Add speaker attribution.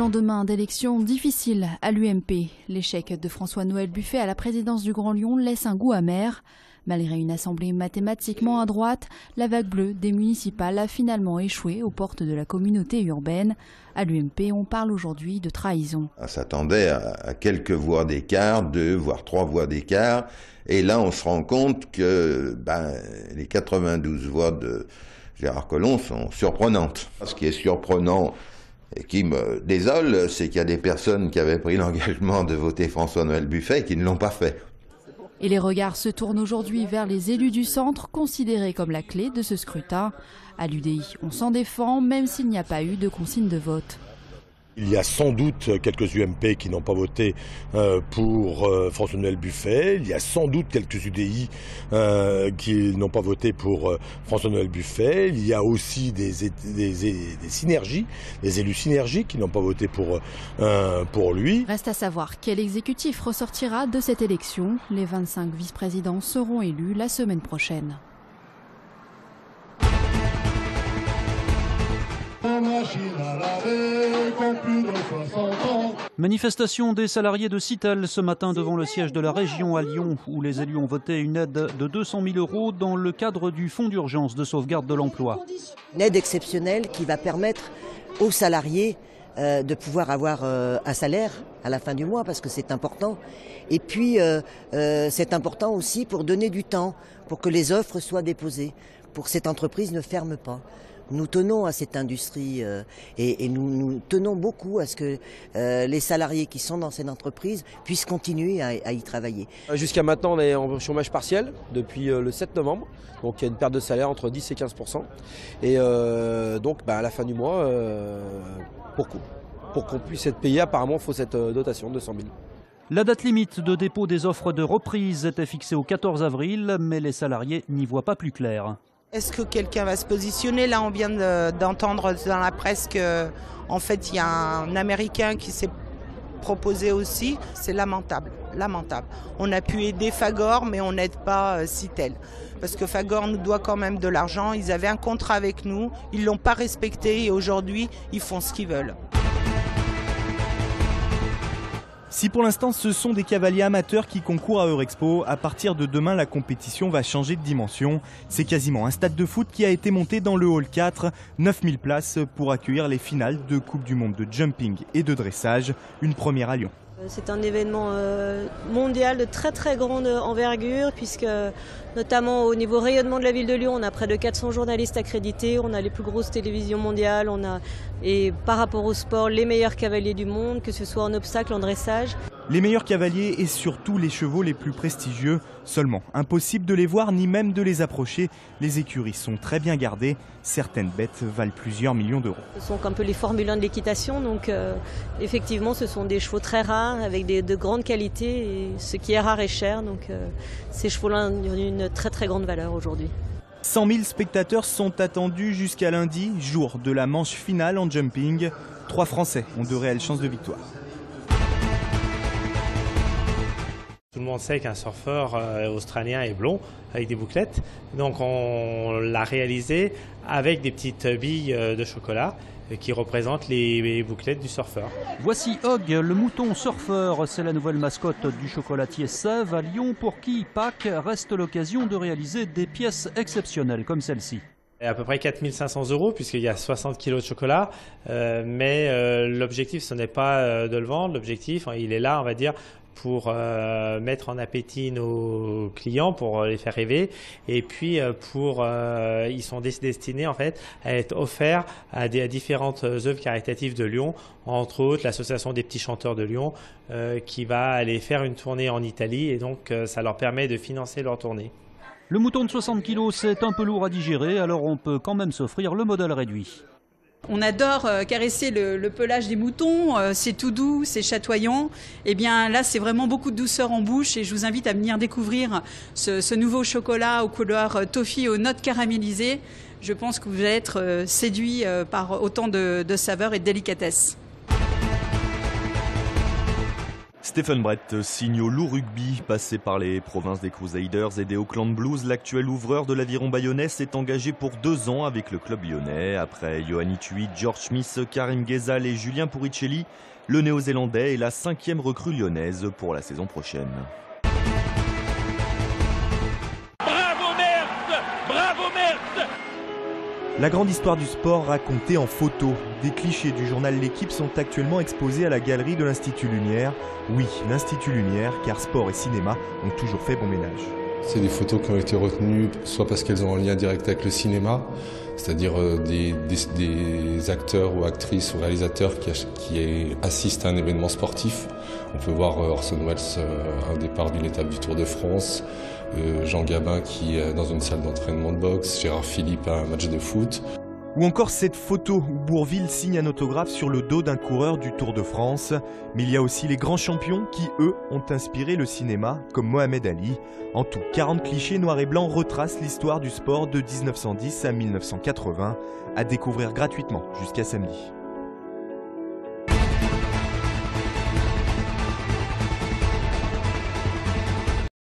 Speaker 1: Lendemain d'élections difficiles à l'UMP, l'échec de François-Noël Buffet à la présidence du Grand Lyon laisse un goût amer. Malgré une assemblée mathématiquement à droite, la vague bleue des municipales a finalement échoué aux portes de la communauté urbaine. À l'UMP, on parle aujourd'hui de trahison.
Speaker 2: On s'attendait à quelques voix d'écart, deux voire trois voix d'écart, et là on se rend compte que ben, les 92 voix de Gérard Collomb sont surprenantes. Ce qui est surprenant et qui me désole, c'est qu'il y a des personnes qui avaient pris l'engagement de voter François-Noël Buffet et qui ne l'ont pas fait.
Speaker 1: Et les regards se tournent aujourd'hui vers les élus du centre, considérés comme la clé de ce scrutin. À l'UDI, on s'en défend, même s'il n'y a pas eu de consigne de vote.
Speaker 3: Il y a sans doute quelques UMP qui n'ont pas voté euh, pour euh, François-Noël Buffet. Il y a sans doute quelques UDI euh, qui n'ont pas voté pour François-Noël Buffet. Il y a aussi des, synergies, des élus synergiques qui n'ont pas voté pour, pour lui.
Speaker 1: Reste à savoir quel exécutif ressortira de cette élection. Les 25 vice-présidents seront élus la semaine prochaine.
Speaker 4: Manifestation des salariés de Citel ce matin devant le siège de la région à Lyon, où les élus ont voté une aide de 200 000 euros dans le cadre du fonds d'urgence de sauvegarde de l'emploi.
Speaker 5: Une aide exceptionnelle qui va permettre aux salariés euh, de pouvoir avoir euh, un salaire à la fin du mois parce que c'est important. Et puis euh, c'est important aussi pour donner du temps, pour que les offres soient déposées, pour que cette entreprise ne ferme pas. Nous tenons à cette industrie euh, et, nous, tenons beaucoup à ce que euh, les salariés qui sont dans cette entreprise puissent continuer à, y travailler.
Speaker 6: Euh, jusqu'à maintenant, on est en chômage partiel depuis le 7 novembre. Donc il y a une perte de salaire entre 10 et 15% Et donc bah, à la fin du mois, pour, pour qu'on puisse être payé, apparemment, il faut cette dotation de 100 000.
Speaker 4: La date limite de dépôt des offres de reprise était fixée au 14 avril, mais les salariés n'y voient pas plus clair.
Speaker 7: Est-ce que quelqu'un va se positionner? Là, on vient d'entendre dans la presse qu'en fait, il y a un Américain qui s'est proposé aussi. C'est lamentable, lamentable. On a pu aider Fagor, mais on n'aide pas euh, Citel. Parce que Fagor nous doit quand même de l'argent. Ils avaient un contrat avec nous, ils ne l'ont pas respecté et aujourd'hui, ils font ce qu'ils veulent.
Speaker 8: Si pour l'instant ce sont des cavaliers amateurs qui concourent à Eurexpo, à partir de demain la compétition va changer de dimension. C'est quasiment un stade de foot qui a été monté dans le hall 4, 9000 places pour accueillir les finales de Coupe du Monde de jumping et de dressage, une première à Lyon.
Speaker 9: Euh, c'est un événement euh, mondial de très très grande envergure puisque notamment au niveau rayonnement de la ville de Lyon, on a près de 400 journalistes accrédités, on a les plus grosses télévisions mondiales, on a et par rapport au sport les meilleurs cavaliers du monde, que ce soit en obstacle, en dressage.
Speaker 8: Les meilleurs cavaliers et surtout les chevaux les plus prestigieux. Seulement, impossible de les voir ni même de les approcher. Les écuries sont très bien gardées. Certaines bêtes valent plusieurs millions d'euros.
Speaker 9: Ce sont un peu les Formule 1 de l'équitation. Donc, euh, effectivement, ce sont des chevaux très rares avec de grandes qualités. Et ce qui est rare est cher. Donc, euh, ces chevaux-là ont une très très grande valeur aujourd'hui.
Speaker 8: 100 000 spectateurs sont attendus jusqu'à lundi, jour de la manche finale en jumping. Trois Français ont de réelles chances de victoire.
Speaker 10: Le monde sait qu'un surfeur euh, australien est blond avec des bouclettes. Donc on l'a réalisé avec des petites billes euh, de chocolat euh, qui représentent les bouclettes du surfeur.
Speaker 4: Voici Hog, le mouton surfeur. C'est la nouvelle mascotte du chocolatier Sève à Lyon pour qui Pâques reste l'occasion de réaliser des pièces exceptionnelles comme celle-ci.
Speaker 10: À peu près 4500 euros puisqu'il y a 60 kilos de chocolat. mais l'objectif, ce n'est pas de le vendre. L'objectif, hein, il est là, on va dire, pour euh, mettre en appétit nos clients, pour les faire rêver, et puis euh, pour euh, ils sont destinés en fait à être offerts à, des, différentes œuvres caritatives de Lyon, entre autres l'association des petits chanteurs de Lyon, qui va aller faire une tournée en Italie, et donc ça leur permet de financer leur tournée.
Speaker 4: Le mouton de 60 kg, c'est un peu lourd à digérer, alors on peut quand même s'offrir le modèle réduit.
Speaker 11: On adore euh, caresser le, pelage des moutons, euh, c'est tout doux, c'est chatoyant. Eh bien là, c'est vraiment beaucoup de douceur en bouche et je vous invite à venir découvrir ce, nouveau chocolat aux couleurs euh, toffee aux notes caramélisées. Je pense que vous allez être séduit par autant de, de saveurs et de délicatesse.
Speaker 8: Stephen Brett signe au loup rugby. Passé par les provinces des Crusaders et des Auckland Blues, l'actuel ouvreur de l'aviron bayonnais s'est engagé pour deux ans avec le club lyonnais. Après Johanny Tui, George Smith, Karim Ghezal et Julien Puricelli, le néo-zélandais est la cinquième recrue lyonnaise pour la saison prochaine. La grande histoire du sport racontée en photo. Des clichés du journal L'équipe sont actuellement exposés à la galerie de l'Institut Lumière. Oui, l'Institut Lumière, car sport et cinéma ont toujours fait bon ménage.
Speaker 12: C'est des photos qui ont été retenues soit parce qu'elles ont un lien direct avec le cinéma, c'est-à-dire euh, des, acteurs ou actrices ou réalisateurs qui, qui, assistent à un événement sportif. On peut voir euh, Orson Welles euh, un départ d'une étape du Tour de France, Jean Gabin qui est dans une salle d'entraînement de boxe, Gérard Philippe à un match de foot.
Speaker 8: Ou encore cette photo où Bourville signe un autographe sur le dos d'un coureur du Tour de France. Mais il y a aussi les grands champions qui, eux, ont inspiré le cinéma, comme Mohamed Ali. En tout, 40 clichés noirs et blancs retracent l'histoire du sport de 1910 à 1980, à découvrir gratuitement jusqu'à samedi.